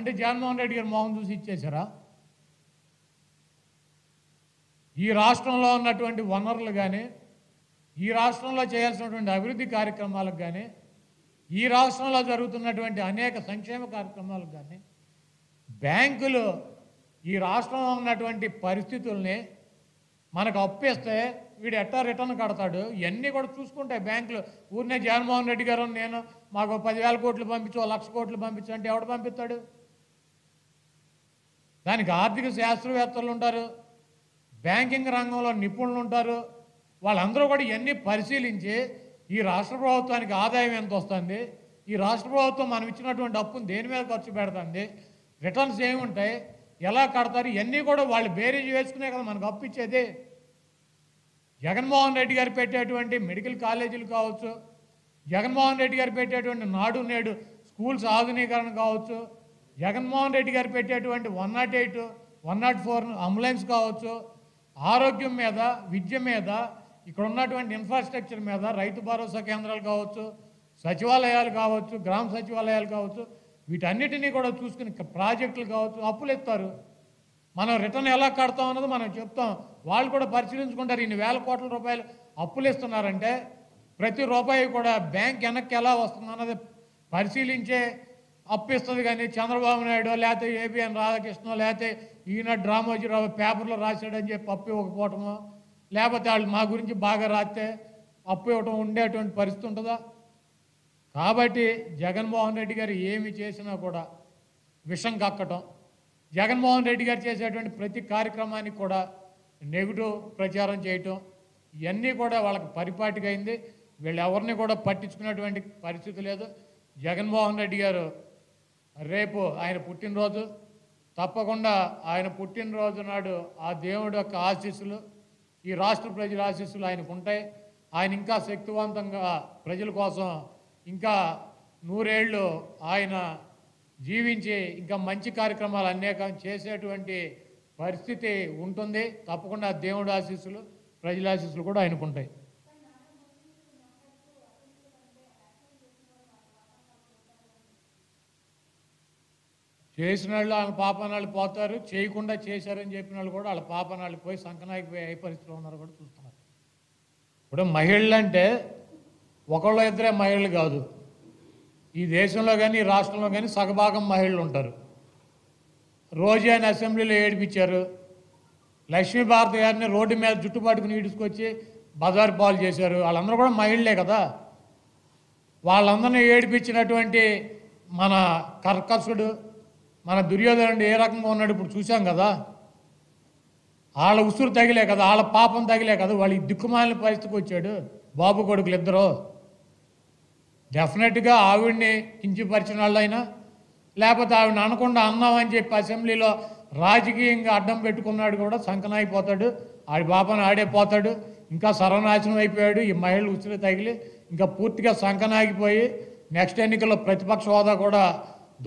అంటే జగన్మోహన్ రెడ్డి గారు మోహన్ చూసి ఇచ్చేశారా? ఈ రాష్ట్రంలో ఉన్నటువంటి వనరులు కానీ ఈ రాష్ట్రంలో చేయాల్సినటువంటి అభివృద్ధి కార్యక్రమాలకు కానీ ఈ రాష్ట్రంలో జరుగుతున్నటువంటి అనేక సంక్షేమ కార్యక్రమాలకు కానీ బ్యాంకులు ఈ రాష్ట్రంలో ఉన్నటువంటి పరిస్థితుల్ని మనకు అప్పిస్తే వీడు ఎట్టా రిటర్న్ కడతాడు? ఇవన్నీ కూడా చూసుకుంటాయి బ్యాంకులు. ఊరినే జగన్మోహన్ రెడ్డి గారు నేను మాకు పదివేల కోట్లు పంపించు లక్ష కోట్లు పంపించు అంటే ఎవడు పంపిస్తాడు? దానికి ఆర్థిక శాస్త్రవేత్తలు ఉంటారు బ్యాంకింగ్ రంగంలో నిపుణులు ఉంటారు. వాళ్ళందరూ కూడా ఇవన్నీ పరిశీలించి ఈ రాష్ట్ర ప్రభుత్వానికి ఆదాయం ఎంత వస్తుంది ఈ రాష్ట్ర ప్రభుత్వం మనం ఇచ్చినటువంటి అప్పును దేని మీద ఖర్చు పెడుతుంది రిటర్న్స్ ఏముంటాయి ఎలా కడతారు ఇవన్నీ కూడా వాళ్ళు బేరీజ్ వేసుకునే కదా మనకు అప్పు ఇచ్చేది. జగన్మోహన్ రెడ్డి గారు పెట్టేటువంటి మెడికల్ కాలేజీలు కావచ్చు జగన్మోహన్ రెడ్డి గారు పెట్టేటువంటి నాడు నేడు స్కూల్స్ ఆధునీకరణ కావచ్చు జగన్మోహన్ రెడ్డి గారు పెట్టేటువంటి one nought eight one nought four ambulance కావచ్చు ఆరోగ్యం మీద విద్య మీద ఇక్కడ ఉన్నటువంటి ఇన్ఫ్రాస్ట్రక్చర్ మీద రైతు భరోసా కేంద్రాలు కావచ్చు సచివాలయాలు కావచ్చు గ్రామ సచివాలయాలు కావచ్చు వీటన్నిటినీ కూడా చూసుకుని ప్రాజెక్టులు కావచ్చు అప్పులు ఎత్తారు మనం రిటర్న్ ఎలా కడతాం అన్నది మనం చెప్తాం. వాళ్ళు కూడా పరిశీలించుకుంటారు. ఇన్ని వేల కోట్ల రూపాయలు అప్పులు ఇస్తున్నారంటే ప్రతి రూపాయి కూడా బ్యాంక్ వెనక్కి ఎలా వస్తుంది అన్నది పరిశీలించే అప్పిస్తుంది కానీ చంద్రబాబు నాయుడు లేకపోతే ఏబిఎన్ రాధాకృష్ణ లేకపోతే ఈయన డ్రామోజీరావు పేపర్లో రాశాడని చెప్పి అప్పు ఇవ్వకపోవటము లేకపోతే వాళ్ళు మా గురించి బాగా రాస్తే అప్పు ఇవ్వటం ఉండేటువంటి పరిస్థితి ఉంటుందా? కాబట్టి జగన్మోహన్ రెడ్డి గారు ఏమి చేసినా కూడా విషం కక్కటం. జగన్మోహన్ రెడ్డి గారు చేసేటువంటి ప్రతి కార్యక్రమానికి కూడా నెగిటివ్ ప్రచారం చేయటం ఇవన్నీ కూడా వాళ్ళకి పరిపాటిగా అయింది వీళ్ళు ఎవరిని కూడా పట్టించుకునేటువంటి పరిస్థితి లేదు. జగన్మోహన్ రెడ్డి గారు రేపు ఆయన పుట్టినరోజు. తప్పకుండా ఆయన పుట్టినరోజు నాడు ఆ దేవుడి యొక్క ఆశీస్సులు ఈ రాష్ట్ర ప్రజల ఆశీస్సులు ఆయనకు ఉంటాయి. ఆయన ఇంకా శక్తివంతంగా ప్రజల కోసం ఇంకా నూరేళ్ళు ఆయన జీవించి ఇంకా మంచి కార్యక్రమాలు అనేకం చేసేటువంటి పరిస్థితి ఉంటుంది. తప్పకుండా దేవుడు దేవుడి ఆశీస్సులు ప్రజల ఆశీస్సులు కూడా ఆయనకు ఉంటాయి. చేసిన వాళ్ళు వాళ్ళ పాపనాళ్ళు పోతారు చేయకుండా చేశారని చెప్పిన వాళ్ళు కూడా వాళ్ళ పాపనాళ్ళు పోయి సంకనాకి పోయి ఏ పరిస్థితిలో ఉన్నారు కూడా చూస్తున్నారు. ఇప్పుడు మహిళలు అంటే ఒకళ్ళు ఇద్దరే మహిళలు కాదు. ఈ దేశంలో కానీ రాష్ట్రంలో కానీ సగభాగం మహిళలు ఉంటారు. రోజు ఆయన అసెంబ్లీలో ఏడిపించారు. లక్ష్మీ భారతి గారిని రోడ్డు మీద జుట్టు పట్టుకుని ఈడ్చుకొచ్చి బజారు పాలు చేశారు. వాళ్ళందరూ కూడా మహిళలే కదా. వాళ్ళందరినీ ఏడిపించినటువంటి మన కర్కసుడు మన దుర్యోధనుడు ఏ రకంగా ఉన్నాడు ఇప్పుడు చూసాం కదా? వాళ్ళ ఉసురు తగిలే కదా వాళ్ళ పాపం తగిలే కదా వాళ్ళకి దిక్కుమాలిన పరిస్థితికి వచ్చాడు. బాబు కొడుకులు ఇద్దరు. డెఫినెట్గా ఆవిడ్ని కించిపరిచిన వాళ్ళైనా లేకపోతే ఆవిడని అనకుండా అన్నామని చెప్పి అసెంబ్లీలో రాజకీయంగా అడ్డం పెట్టుకున్నాడు కూడా సంకనాయిపోతాడు ఆడి పాపను ఆడే పోతాడు. ఇంకా సర్వనాశనం అయిపోయాడు. ఈ మహిళలు ఉసిరి తగిలి ఇంకా పూర్తిగా సంకనాగిపోయి నెక్స్ట్ ఎన్నికల్లో ప్రతిపక్ష హోదా కూడా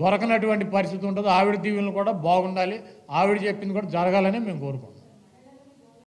దొరకనటువంటి పరిస్థితి ఉంటుంది. ఆవిడ దీవెనలు కూడా బాగుండాలి. ఆవిడ చెప్పింది కూడా జరగాలని మేము కోరుకుంటాం